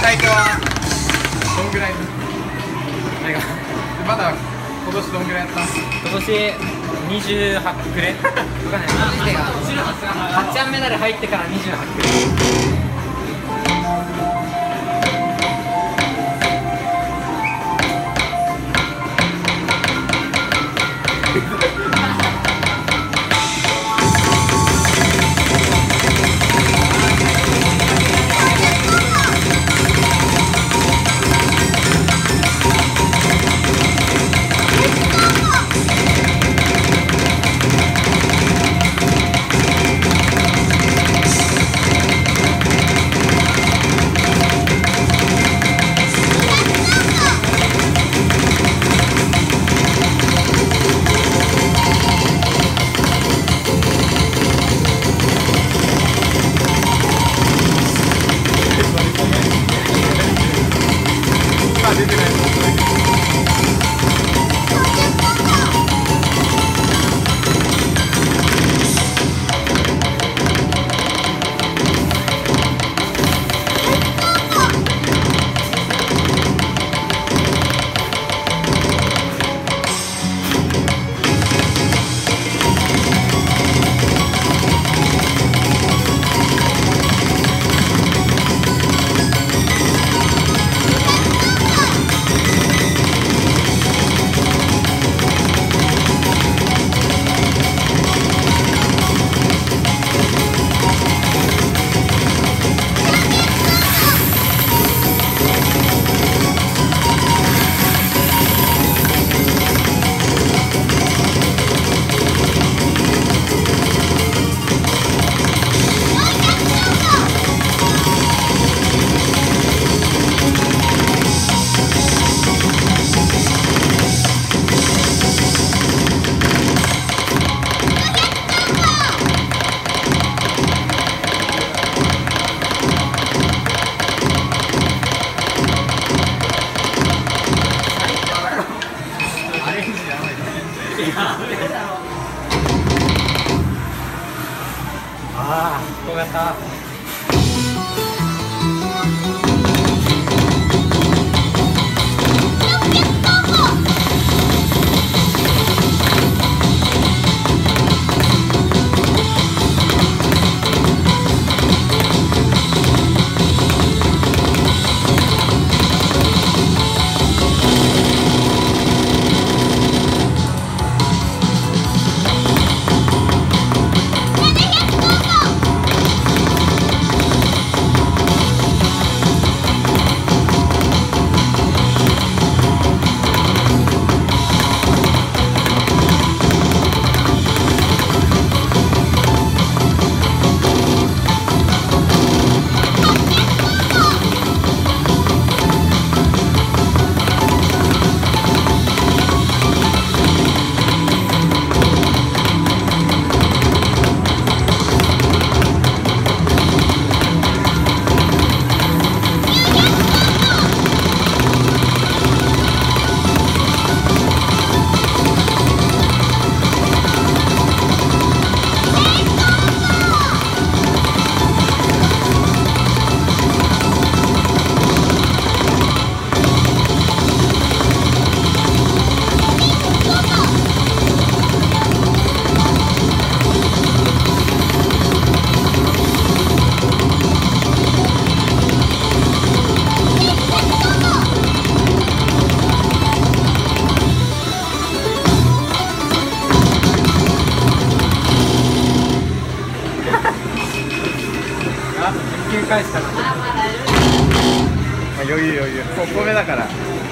最強はどんぐらいあれがまだ今年どんぐらいやった今年28くれ？分かんない。マジで8チャンメダル入ってから28くれ。まあああ1球返したまあ余裕余裕。5個目だから「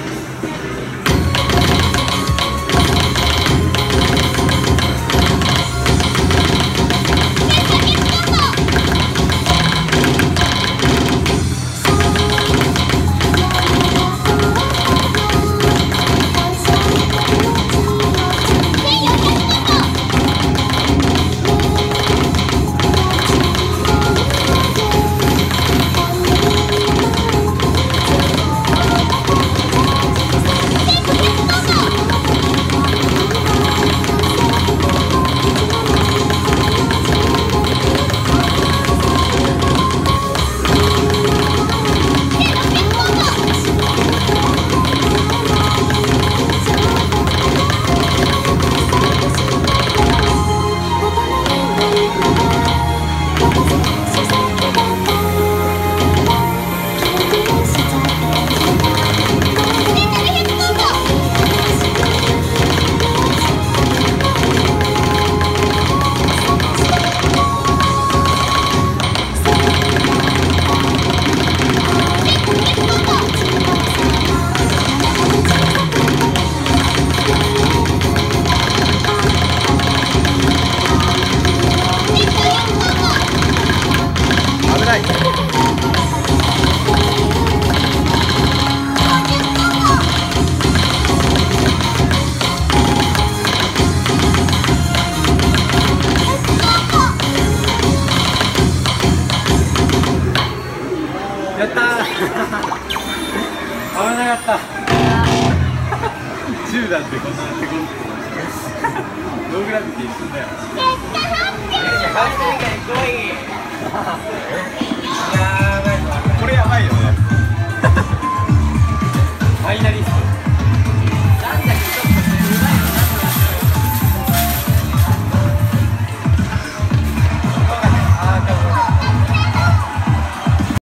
銃だってこんな手こずノー。グラビティ一緒だよ結果発表これやばいよね。